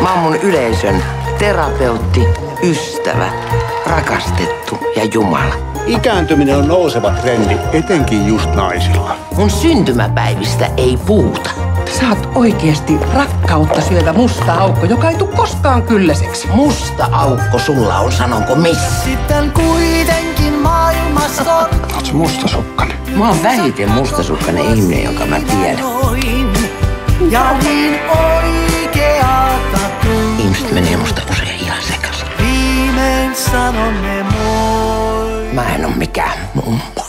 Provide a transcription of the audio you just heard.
Mä oon mun yleisön terapeutti, ystävä, rakastettu ja Jumala. Ikääntyminen on nouseva trendi, etenkin just naisilla. Mun syntymäpäivistä ei puhuta. Sä oot oikeesti rakkautta syövä musta aukko, joka ei tule koskaan kylläiseksi. Musta aukko sulla on, sanonko missä? Sitten kuitenkin maailmassa on Oot mustasukkainen. Mä oon vähiten mustasukkainen ihminen, jonka mä tiedän. Ja niin oikeata sanomme moi. Mä en oo mikään mummo.